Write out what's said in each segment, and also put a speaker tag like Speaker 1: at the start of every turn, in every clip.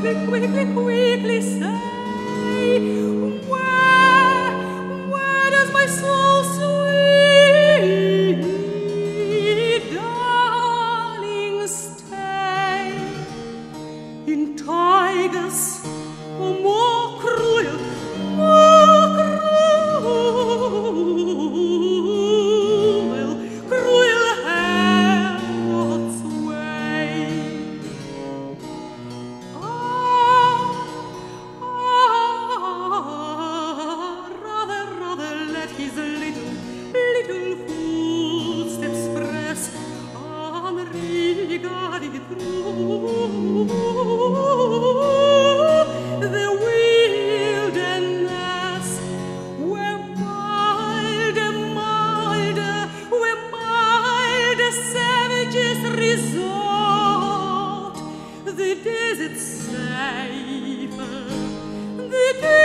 Speaker 1: quickly, quickly, quickly say.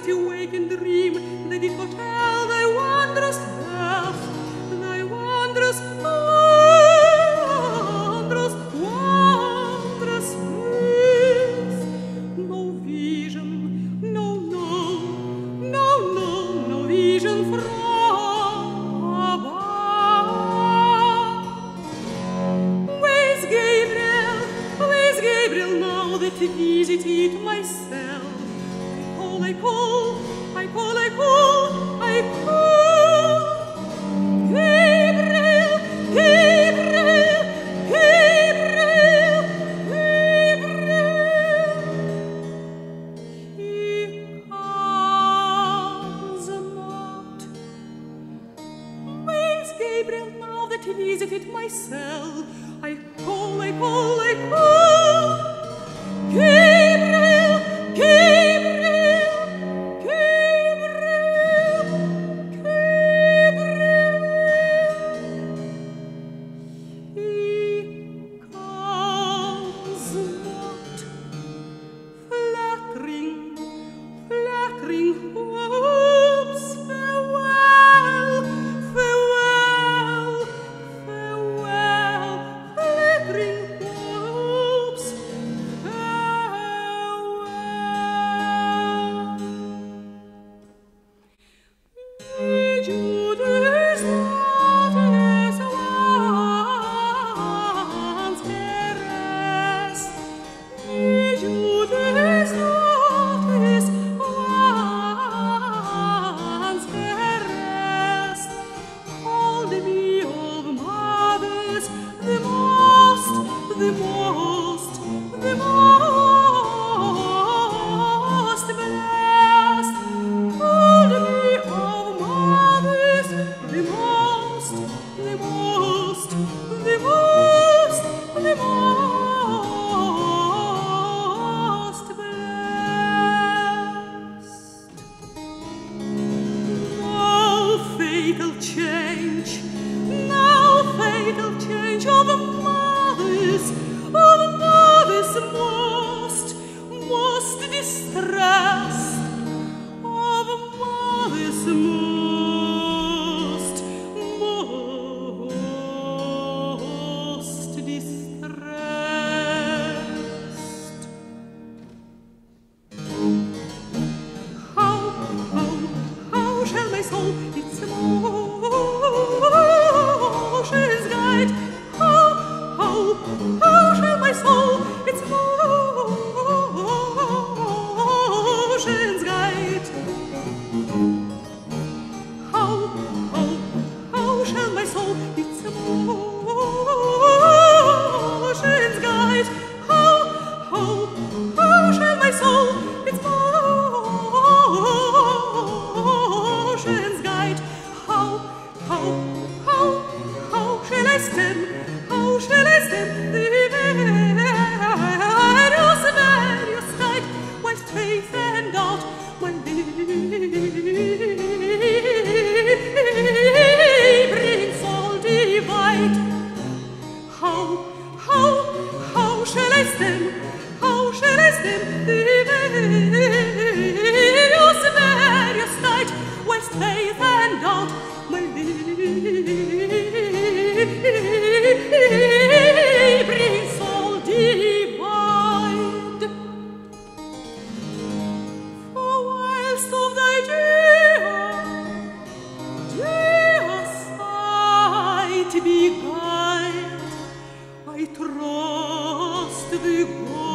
Speaker 1: city wake and dream, they did foretell thy wondrous I call, I call, I call, I call. hau, hau, hau, Celestyn, hau, Celestyn. трастный год.